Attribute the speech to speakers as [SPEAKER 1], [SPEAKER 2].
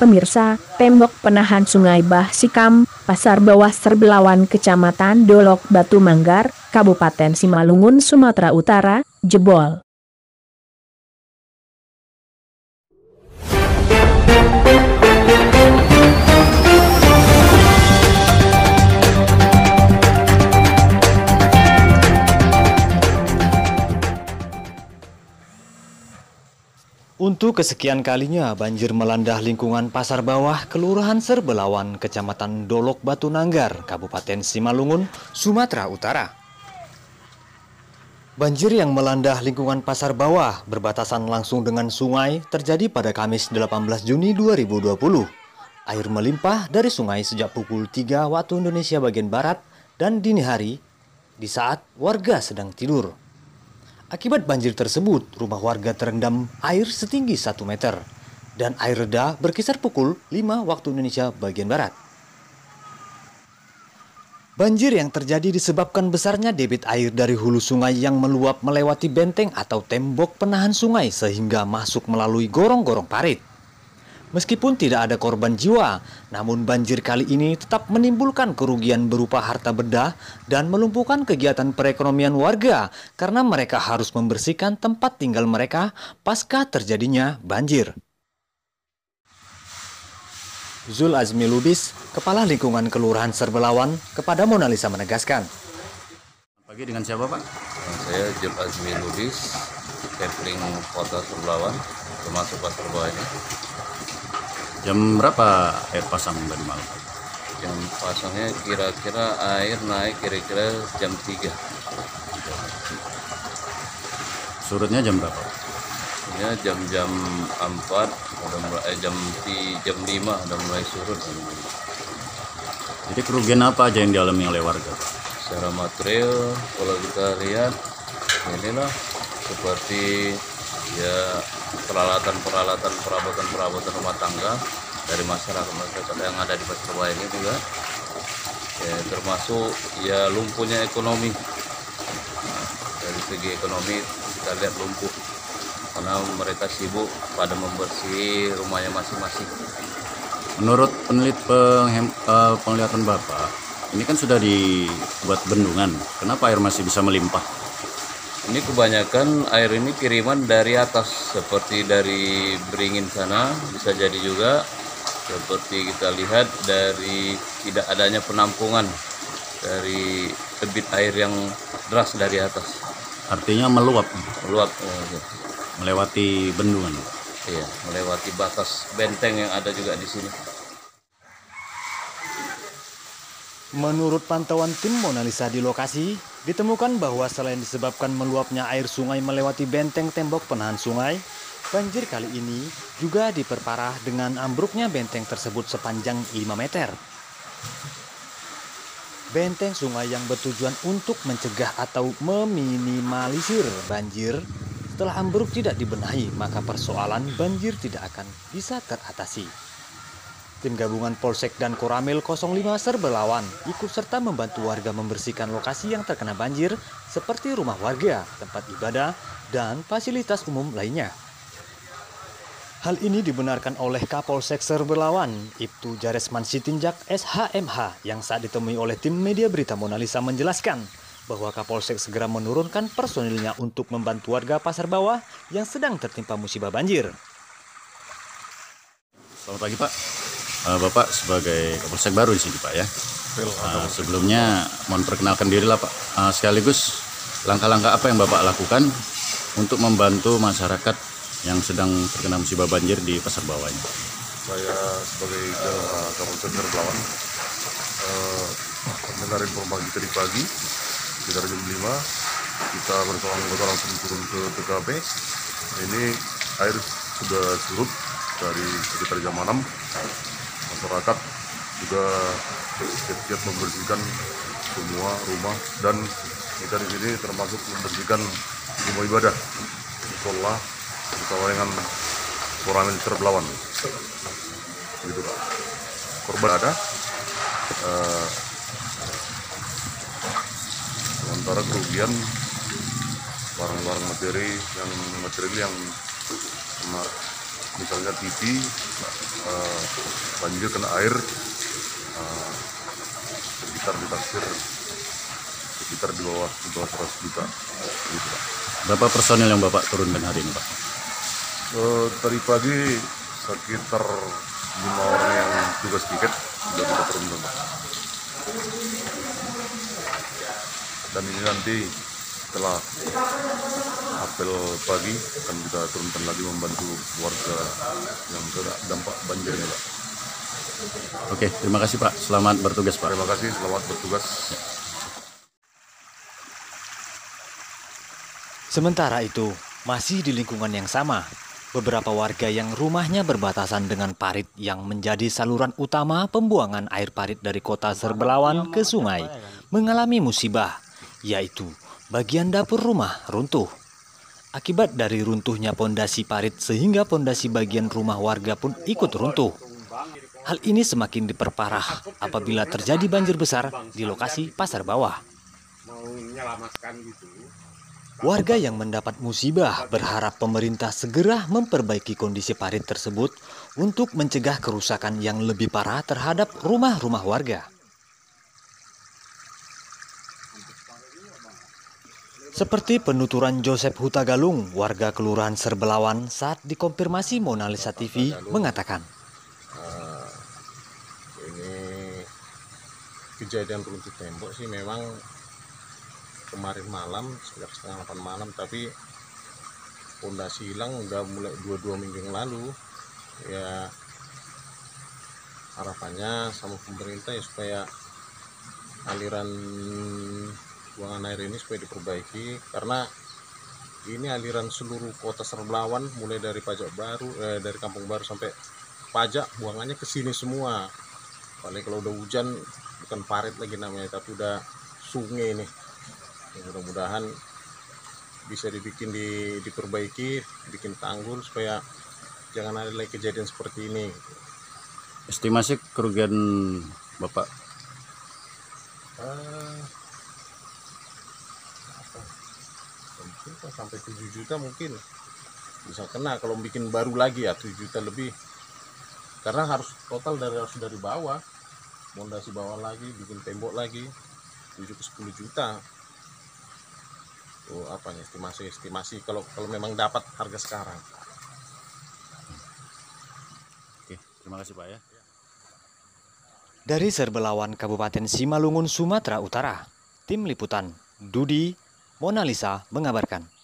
[SPEAKER 1] Pemirsa, tembok penahan Sungai Bah Sikam, Pasar Bawah Serbelawan Kecamatan Dolok Batu Manggar, Kabupaten Simalungun, Sumatera Utara, jebol.
[SPEAKER 2] Untuk kesekian kalinya banjir melanda lingkungan Pasar Bawah, Kelurahan Serbelawan, Kecamatan Dolok Batu Nanggar, Kabupaten Simalungun, Sumatera Utara. Banjir yang melanda lingkungan Pasar Bawah berbatasan langsung dengan sungai terjadi pada Kamis 18 Juni 2020. Air melimpah dari sungai sejak pukul 3 waktu Indonesia bagian Barat dan dini hari di saat warga sedang tidur. Akibat banjir tersebut, rumah warga terendam air setinggi 1 meter dan air reda berkisar pukul 5 waktu Indonesia bagian barat. Banjir yang terjadi disebabkan besarnya debit air dari hulu sungai yang meluap melewati benteng atau tembok penahan sungai sehingga masuk melalui gorong-gorong parit. Meskipun tidak ada korban jiwa, namun banjir kali ini tetap menimbulkan kerugian berupa harta benda dan melumpuhkan kegiatan perekonomian warga karena mereka harus membersihkan tempat tinggal mereka pasca terjadinya banjir. Zul Azmi Lubis, Kepala Lingkungan Kelurahan Serbelawan, kepada Mona Lisa menegaskan.
[SPEAKER 3] Pagi dengan siapa Pak?
[SPEAKER 4] Saya Zul Azmi Lubis, Kepling Kota Serbelawan, termasuk Pasar Bawah ini.
[SPEAKER 3] Jam berapa air pasang tadi malam?
[SPEAKER 4] Jam pasangnya kira-kira air naik kira-kira jam 3.
[SPEAKER 3] Surutnya jam berapa?
[SPEAKER 4] Ya jam-jam 4 udah mulai eh, jam di jam 5 udah mulai surut.
[SPEAKER 3] Jadi kerugian apa aja yang dialami oleh warga?
[SPEAKER 4] Secara material kalau kita lihat inilah seperti ya peralatan-peralatan perabotan-perabotan rumah tangga dari masyarakat masyarakat yang ada di Pasar Bawah ini juga ya, termasuk ya lumpuhnya ekonomi nah, dari segi ekonomi kita lihat lumpuh karena mereka sibuk pada membersih rumahnya masing-masing
[SPEAKER 3] Menurut penelit penghem, uh, penglihatan Bapak, ini kan sudah dibuat bendungan. Kenapa air masih bisa melimpah?
[SPEAKER 4] Ini kebanyakan air ini kiriman dari atas seperti dari beringin sana bisa jadi juga. Seperti kita lihat dari tidak adanya penampungan dari debit air yang deras dari atas.
[SPEAKER 3] Artinya meluap,
[SPEAKER 4] meluap eh,
[SPEAKER 3] melewati bendungan.
[SPEAKER 4] iya melewati batas benteng yang ada juga di sini.
[SPEAKER 2] Menurut pantauan tim Mona Lisa di lokasi, ditemukan bahwa selain disebabkan meluapnya air sungai melewati benteng tembok penahan sungai, banjir kali ini juga diperparah dengan ambruknya benteng tersebut sepanjang 5 meter. Benteng sungai yang bertujuan untuk mencegah atau meminimalisir banjir setelah ambruk tidak dibenahi, maka persoalan banjir tidak akan bisa teratasi. Tim gabungan Polsek dan Koramil 05 Serbelawan ikut serta membantu warga membersihkan lokasi yang terkena banjir seperti rumah warga, tempat ibadah, dan fasilitas umum lainnya. Hal ini dibenarkan oleh Kapolsek Serbelawan, Ibtu Jaresman Sitinjak SHMH yang saat ditemui oleh tim media berita Mona Lisa menjelaskan bahwa Kapolsek segera menurunkan personilnya untuk membantu warga Pasar Bawah yang sedang tertimpa musibah banjir.
[SPEAKER 3] Selamat pagi Pak. Eh, Bapak sebagai Kapolsek baru di sini Pak ya. Eh, sebelumnya mohon perkenalkan diri lah Pak. Eh, sekaligus langkah-langkah apa yang Bapak lakukan untuk membantu masyarakat yang sedang terkena musibah banjir di Pasar Bawah ini.
[SPEAKER 5] saya sebagai uh, Kapolsek Serbelawan uh, mendengar informasi tadi pagi sekitar jam 5 kita bersama anggota langsung turun ke TKP ini air sudah surut dari sekitar jam 6 masyarakat juga siap-siap membersihkan semua rumah dan kita di sini termasuk membersihkan rumah ibadah musola bersama dengan Koramil Serbelawan gitu pak. Korban ada eh, sementara kerugian barang-barang materi yang material yang misalnya TV banjir kena air uh, sekitar ditaksir sekitar di bawah di bawah 100 juta gitu Pak.
[SPEAKER 3] Berapa personil yang Bapak turunkan hari ini Pak?
[SPEAKER 5] Eh, tadi pagi sekitar lima orang yang tugas tiket sudah kita turunkan Pak. Dan ini nanti setelah apel pagi akan kita turunkan lagi membantu warga yang kena dampak banjirnya Pak.
[SPEAKER 3] Oke, terima kasih Pak. Selamat bertugas Pak.
[SPEAKER 5] Terima kasih, selamat bertugas.
[SPEAKER 2] Sementara itu, masih di lingkungan yang sama, beberapa warga yang rumahnya berbatasan dengan parit yang menjadi saluran utama pembuangan air parit dari kota Serbelawan ke sungai mengalami musibah, yaitu bagian dapur rumah runtuh. Akibat dari runtuhnya pondasi parit sehingga pondasi bagian rumah warga pun ikut runtuh. Hal ini semakin diperparah apabila terjadi banjir besar di lokasi pasar bawah. Warga yang mendapat musibah berharap pemerintah segera memperbaiki kondisi parit tersebut untuk mencegah kerusakan yang lebih parah terhadap rumah-rumah warga. Seperti penuturan Joseph Hutagalung, warga Kelurahan Serbelawan saat dikonfirmasi Mona Lisa TV mengatakan,
[SPEAKER 6] ini kejadian runtuh tembok sih. Memang kemarin malam sekitar setengah delapan malam tapi pondasi hilang udah mulai dua dua minggu yang lalu. Ya harapannya sama pemerintah ya supaya aliran buangan air ini supaya diperbaiki karena ini aliran seluruh kota Serbelawan mulai dari pajak baru eh, dari kampung baru sampai pajak buangannya ke sini semua. Paling kalau udah hujan bukan parit lagi namanya tapi udah sungai nih Ya, mudah-mudahan bisa dibikin di, diperbaiki bikin tanggul supaya jangan ada lagi kejadian seperti ini.
[SPEAKER 3] Estimasi kerugian Bapak?
[SPEAKER 6] Eh, apa? Kok sampai 7 juta mungkin. Bisa kena kalau bikin baru lagi ya 7 juta lebih. Karena harus total dari harus dari bawah. Pondasi bawah lagi bikin tembok lagi 7 ke 10 juta. Oh apa nih estimasi estimasi. Kalau kalau memang dapat harga sekarang.
[SPEAKER 3] Oke, terima kasih Pak ya.
[SPEAKER 2] Dari Serbelawan Kabupaten Simalungun, Sumatera Utara, Tim Liputan, Dudi, Mona Lisa mengabarkan.